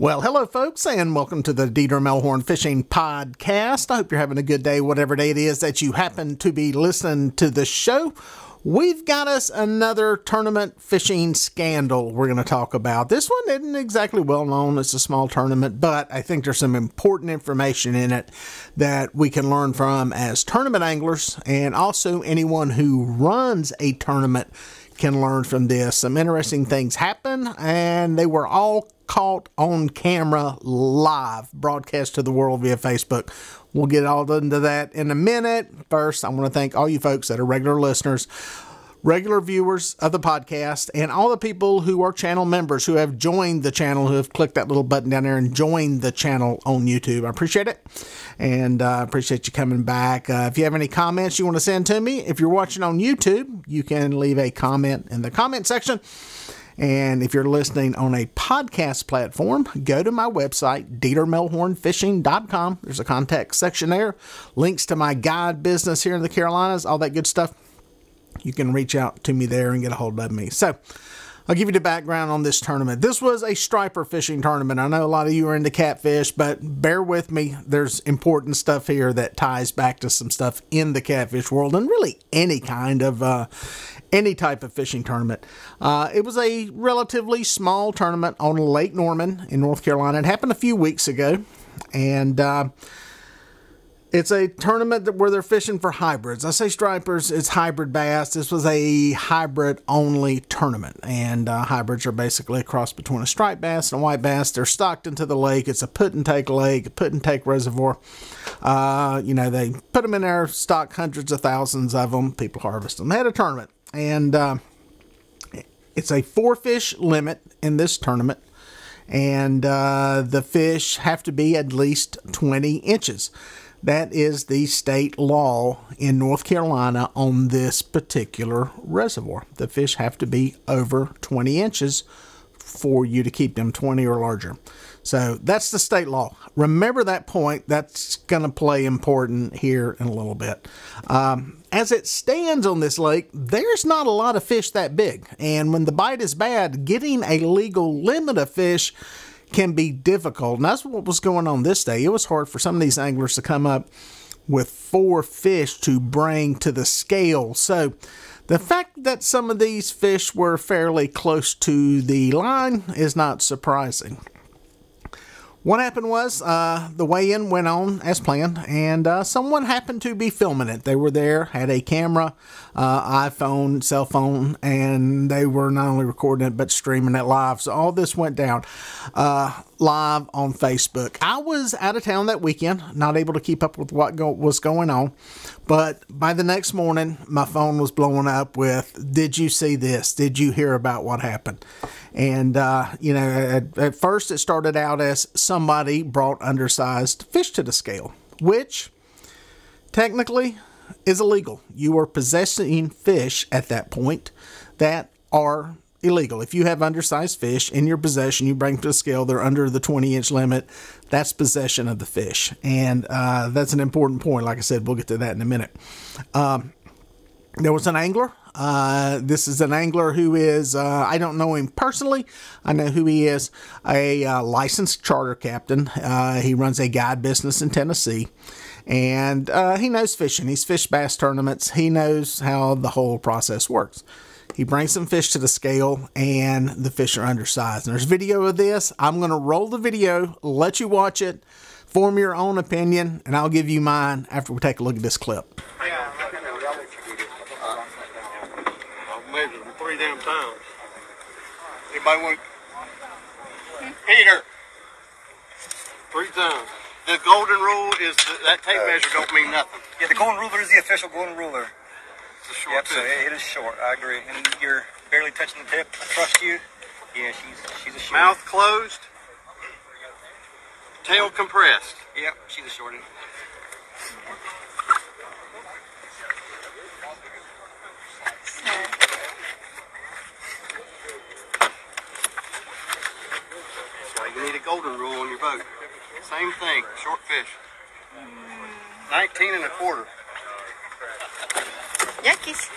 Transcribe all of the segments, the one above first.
Well, hello, folks, and welcome to the Dieter Melhorn Fishing Podcast. I hope you're having a good day, whatever day it is that you happen to be listening to the show. We've got us another tournament fishing scandal we're going to talk about. This one isn't exactly well known. It's a small tournament, but I think there's some important information in it that we can learn from as tournament anglers and also anyone who runs a tournament can learn from this. Some interesting things happen, and they were all caught on camera live, broadcast to the world via Facebook. We'll get all into that in a minute. First, I want to thank all you folks that are regular listeners regular viewers of the podcast and all the people who are channel members who have joined the channel, who have clicked that little button down there and joined the channel on YouTube. I appreciate it and uh, appreciate you coming back. Uh, if you have any comments you want to send to me, if you're watching on YouTube, you can leave a comment in the comment section. And if you're listening on a podcast platform, go to my website, DieterMelhornFishing.com. There's a contact section there, links to my guide business here in the Carolinas, all that good stuff you can reach out to me there and get a hold of me. So, I'll give you the background on this tournament. This was a striper fishing tournament. I know a lot of you are into catfish, but bear with me. There's important stuff here that ties back to some stuff in the catfish world and really any kind of uh, any type of fishing tournament. Uh, it was a relatively small tournament on Lake Norman in North Carolina. It happened a few weeks ago, and uh, it's a tournament where they're fishing for hybrids. I say stripers, it's hybrid bass. This was a hybrid only tournament, and uh, hybrids are basically a cross between a striped bass and a white bass. They're stocked into the lake. It's a put and take lake, put and take reservoir. Uh, you know, they put them in there, stock hundreds of thousands of them. People harvest them. They had a tournament, and uh, it's a four fish limit in this tournament and uh, the fish have to be at least 20 inches. That is the state law in North Carolina on this particular reservoir. The fish have to be over 20 inches for you to keep them 20 or larger. So that's the state law. Remember that point. That's going to play important here in a little bit. Um, as it stands on this lake, there's not a lot of fish that big. And when the bite is bad, getting a legal limit of fish can be difficult. And that's what was going on this day. It was hard for some of these anglers to come up with four fish to bring to the scale. So the fact that some of these fish were fairly close to the line is not surprising. What happened was uh, the weigh in went on as planned, and uh, someone happened to be filming it. They were there, had a camera, uh, iPhone, cell phone, and they were not only recording it but streaming it live. So all this went down uh, live on Facebook. I was out of town that weekend, not able to keep up with what go- was going on, but by the next morning, my phone was blowing up with, Did you see this? Did you hear about what happened? And, uh, you know, at, at first it started out as somebody brought undersized fish to the scale, which technically is illegal. You are possessing fish at that point that are illegal. If you have undersized fish in your possession, you bring to the scale, they're under the 20 inch limit, that's possession of the fish. And uh, that's an important point. Like I said, we'll get to that in a minute. Um, there was an angler uh, this is an angler who is, uh, I don't know him personally. I know who he is, a uh, licensed charter captain. Uh, he runs a guide business in Tennessee. And uh, he knows fishing. He's fished bass tournaments. He knows how the whole process works. He brings some fish to the scale, and the fish are undersized. And there's video of this. I'm going to roll the video, let you watch it, form your own opinion, and I'll give you mine after we take a look at this clip. Three damn times. Anybody want? Peter. Three times. The golden rule is the, that tape measure don't mean nothing. Yeah, the golden ruler is the official golden ruler. A short Yep, so it is short. I agree. And you're barely touching the tip. I trust you. Yeah, she's she's a short. Mouth closed. Tail compressed. Yep, she's a short. You need a golden rule on your boat. Same thing, short fish. 19 and a quarter. Yankees.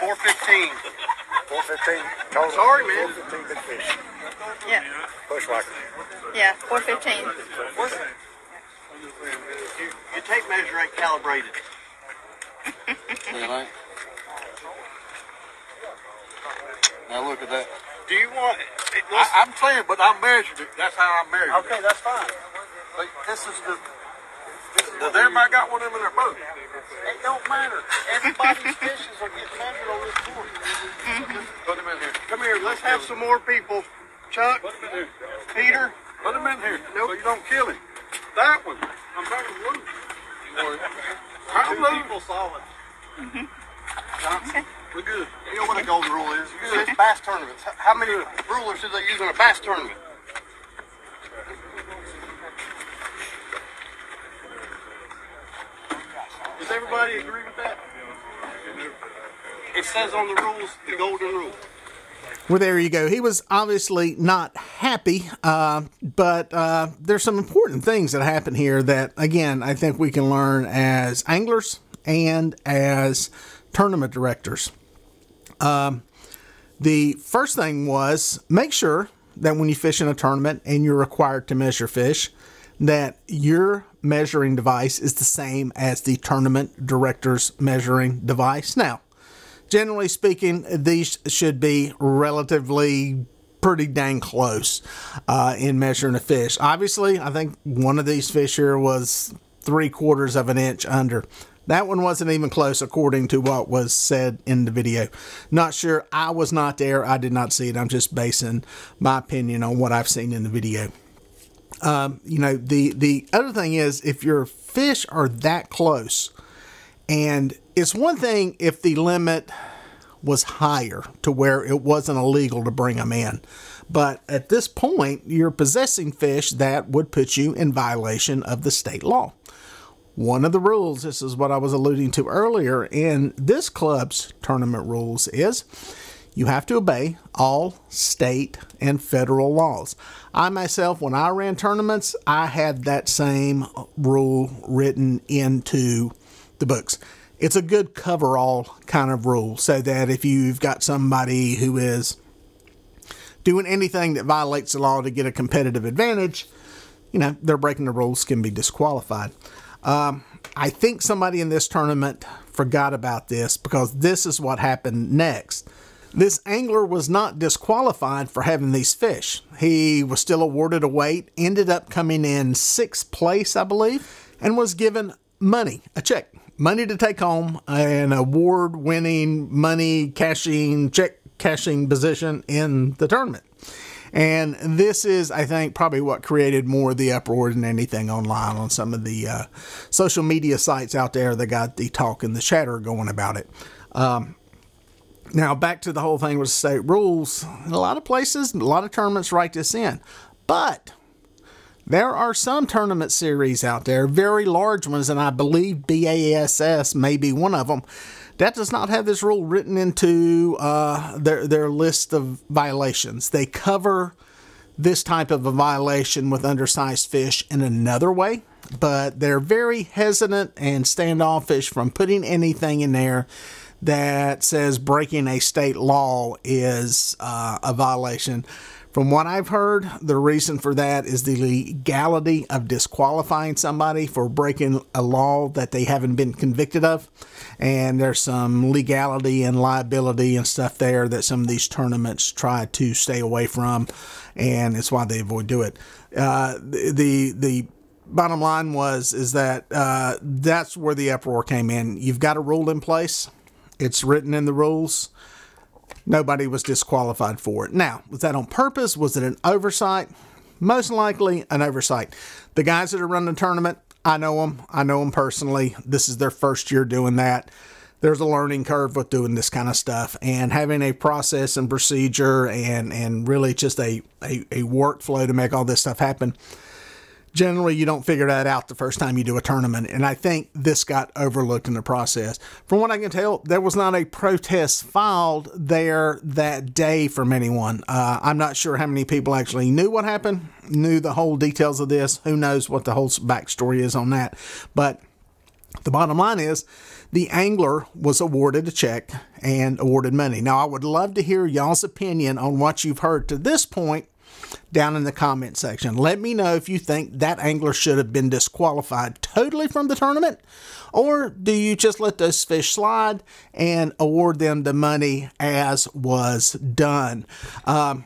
415. Four fifteen total. Sorry, man. Four fifteen big fish. Yeah. Bushwhacker. Yeah. Four fifteen. What? Your tape measure ain't calibrated. Now look at that. Do you want? It, I, I'm saying, but I measured it. That's how I measured it. okay, that's fine. But this is the. Does everybody got one of them in their boat? It don't matter. Everybody's fishes are getting measured on this board. Put them in here. Come here, let's have some more people. Chuck, Put them in here. Peter, Put them in here. So you don't kill him. That one. I'm trying to loose. I'm two loose. people saw it. Okay. We're good. You know what a golden rule is? It's bass tournaments. How many rulers do they use in a bass tournament? Does everybody agree with that? It says on the rules, the golden rule. Well, there you go. He was obviously not happy, uh, but uh, there's some important things that happen here that, again, I think we can learn as anglers and as tournament directors. Um, the first thing was make sure that when you fish in a tournament and you're required to measure fish, that your measuring device is the same as the tournament director's measuring device. Now, generally speaking, these should be relatively pretty dang close uh, in measuring a fish. Obviously, I think one of these fish here was three quarters of an inch under. That one wasn't even close, according to what was said in the video. Not sure. I was not there. I did not see it. I'm just basing my opinion on what I've seen in the video. Um, you know, the the other thing is if your fish are that close, and it's one thing if the limit was higher to where it wasn't illegal to bring them in. But at this point, you're possessing fish that would put you in violation of the state law. One of the rules, this is what I was alluding to earlier in this club's tournament rules, is you have to obey all state and federal laws. I myself, when I ran tournaments, I had that same rule written into the books. It's a good cover all kind of rule so that if you've got somebody who is doing anything that violates the law to get a competitive advantage, you know, they're breaking the rules, can be disqualified. Um, I think somebody in this tournament forgot about this because this is what happened next. This angler was not disqualified for having these fish. He was still awarded a weight, ended up coming in sixth place, I believe, and was given money, a check, money to take home, an award winning money cashing, check cashing position in the tournament. And this is, I think, probably what created more of the uproar than anything online on some of the uh, social media sites out there that got the talk and the chatter going about it. Um, now, back to the whole thing with state rules. In a lot of places, a lot of tournaments write this in. But there are some tournament series out there, very large ones, and I believe BASS may be one of them, that does not have this rule written into uh, their, their list of violations. They cover this type of a violation with undersized fish in another way, but they're very hesitant and standoffish from putting anything in there that says breaking a state law is uh, a violation. From what I've heard, the reason for that is the legality of disqualifying somebody for breaking a law that they haven't been convicted of. And there's some legality and liability and stuff there that some of these tournaments try to stay away from, and it's why they avoid do it. Uh, the, the bottom line was is that uh, that's where the uproar came in. You've got a rule in place. It's written in the rules nobody was disqualified for it. Now, was that on purpose? Was it an oversight? Most likely an oversight. The guys that are running the tournament, I know them. I know them personally. This is their first year doing that. There's a learning curve with doing this kind of stuff and having a process and procedure and, and really just a, a, a workflow to make all this stuff happen generally you don't figure that out the first time you do a tournament and i think this got overlooked in the process. From what i can tell there was not a protest filed there that day from anyone uh, i'm not sure how many people actually knew what happened knew the whole details of this. Who knows what the whole backstory is on that. But The bottom line is the angler was awarded a check and awarded money. Now, I would love to hear y'all's opinion on what you've heard to this point down in the comment section. Let me know if you think that angler should have been disqualified totally from the tournament, or do you just let those fish slide and award them the money as was done? Um,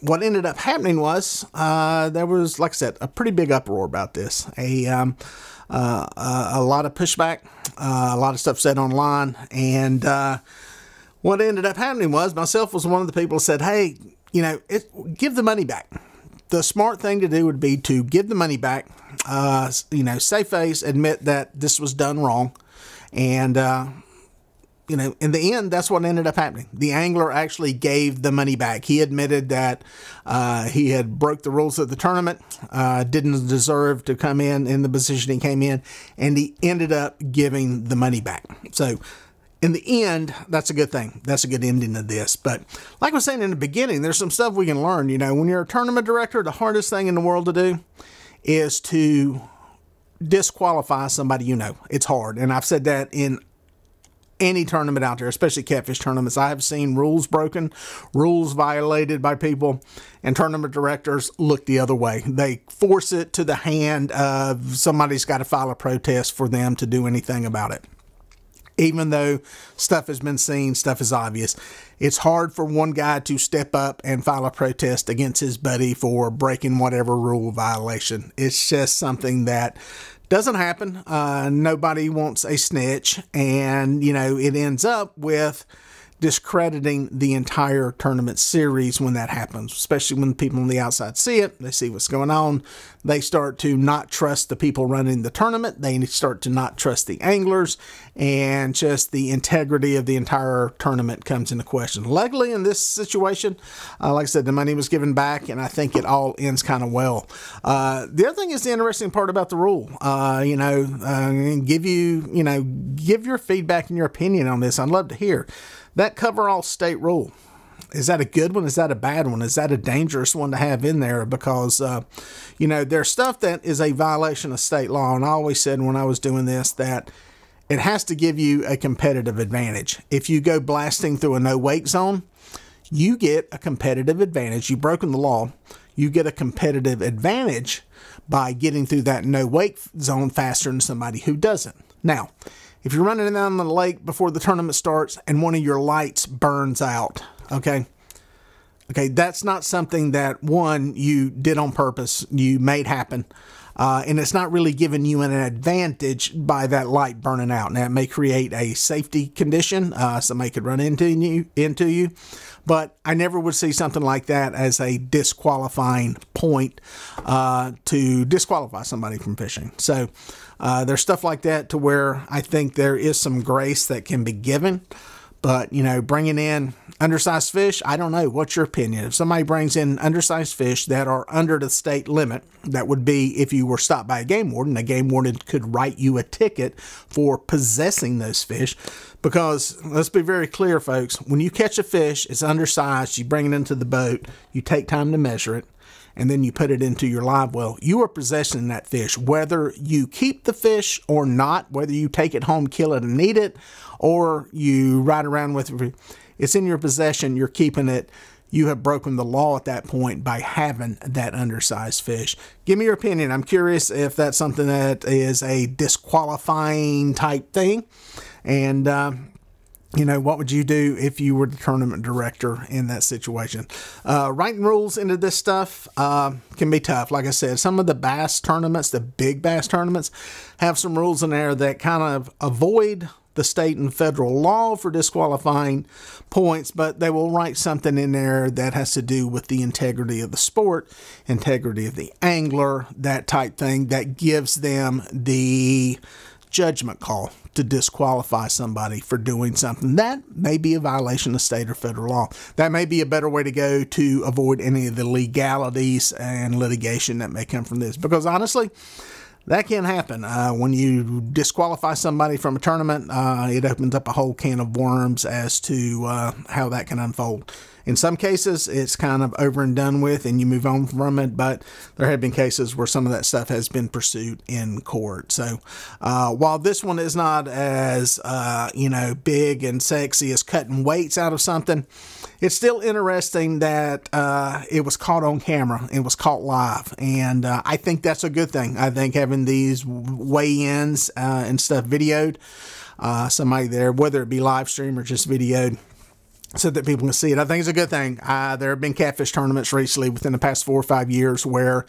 what ended up happening was uh, there was, like I said, a pretty big uproar about this. A um, uh, a, a lot of pushback, uh, a lot of stuff said online, and uh, what ended up happening was myself was one of the people who said, "Hey, you know, it, give the money back." The smart thing to do would be to give the money back. Uh, you know, save face, admit that this was done wrong, and uh, you know, in the end, that's what ended up happening. The angler actually gave the money back. He admitted that uh, he had broke the rules of the tournament, uh, didn't deserve to come in in the position he came in, and he ended up giving the money back. So, in the end, that's a good thing. That's a good ending of this. But like I was saying in the beginning, there's some stuff we can learn. You know, when you're a tournament director, the hardest thing in the world to do is to disqualify somebody you know. It's hard. And I've said that in any tournament out there, especially catfish tournaments. I have seen rules broken, rules violated by people, and tournament directors look the other way. They force it to the hand of somebody's got to file a protest for them to do anything about it. Even though stuff has been seen, stuff is obvious. It's hard for one guy to step up and file a protest against his buddy for breaking whatever rule violation. It's just something that doesn't happen. Uh, nobody wants a snitch, and you know it ends up with discrediting the entire tournament series when that happens, especially when people on the outside see it. They see what's going on. They start to not trust the people running the tournament. They start to not trust the anglers, and just the integrity of the entire tournament comes into question. Luckily, in this situation, uh, like I said, the money was given back, and I think it all ends kind of well. Uh, the other thing is the interesting part about the rule. Uh, you know, uh, give you, you know, give your feedback and your opinion on this. I'd love to hear that cover all state rule. Is that a good one? Is that a bad one? Is that a dangerous one to have in there? Because, uh, you know, there's stuff that is a violation of state law. And I always said when I was doing this that it has to give you a competitive advantage. If you go blasting through a no wake zone, you get a competitive advantage. You've broken the law. You get a competitive advantage by getting through that no wake zone faster than somebody who doesn't. Now, if you're running down the lake before the tournament starts and one of your lights burns out, okay? Okay, that's not something that one you did on purpose, you made happen. Uh, and it's not really giving you an advantage by that light burning out. Now, it may create a safety condition. Uh, somebody could run into you, into you, but I never would see something like that as a disqualifying point uh, to disqualify somebody from fishing. So uh, there's stuff like that to where I think there is some grace that can be given. But, you know, bringing in undersized fish, I don't know. What's your opinion? If somebody brings in undersized fish that are under the state limit, that would be if you were stopped by a game warden, a game warden could write you a ticket for possessing those fish. Because let's be very clear, folks, when you catch a fish, it's undersized, you bring it into the boat, you take time to measure it and then you put it into your live well, you are possessing that fish. Whether you keep the fish or not, whether you take it home, kill it, and eat it, or you ride around with it, it's in your possession, you're keeping it. You have broken the law at that point by having that undersized fish. Give me your opinion. I'm curious if that's something that is a disqualifying type thing. And uh, you know, what would you do if you were the tournament director in that situation? Uh, writing rules into this stuff uh, can be tough. Like I said, some of the bass tournaments, the big bass tournaments, have some rules in there that kind of avoid the state and federal law for disqualifying points, but they will write something in there that has to do with the integrity of the sport, integrity of the angler, that type thing that gives them the judgment call to disqualify somebody for doing something. That may be a violation of state or federal law. That may be a better way to go to avoid any of the legalities and litigation that may come from this. Because honestly, that can happen. Uh, when you disqualify somebody from a tournament, uh, it opens up a whole can of worms as to uh, how that can unfold. In some cases, it's kind of over and done with, and you move on from it. But there have been cases where some of that stuff has been pursued in court. So uh, while this one is not as uh, you know big and sexy as cutting weights out of something, it's still interesting that uh, it was caught on camera. It was caught live, and uh, I think that's a good thing. I think having these weigh-ins uh, and stuff videoed, uh, somebody there, whether it be live stream or just videoed, so that people can see it. I think it's a good thing. Uh, there have been catfish tournaments recently within the past four or five years where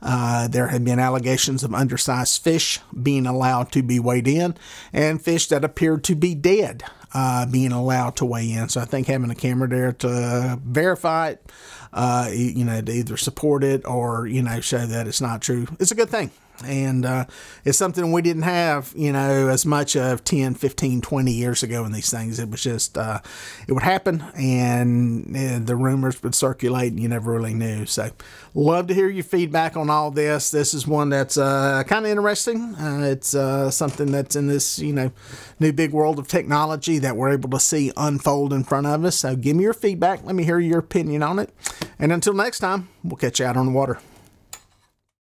uh, there have been allegations of undersized fish being allowed to be weighed in and fish that appeared to be dead uh, being allowed to weigh in. So I think having a camera there to verify it, uh, you know, to either support it or, you know, show that it's not true, it's a good thing and uh, it's something we didn't have you know as much of 10 15 20 years ago in these things. It was just uh, it would happen and uh, the rumors would circulate and you never really knew. So love to hear your feedback on all this. This is one that's uh, kind of interesting. Uh, it's uh, something that's in this you know new big world of technology that we're able to see unfold in front of us. So give me your feedback. Let me hear your opinion on it. And until next time we'll catch you out on the water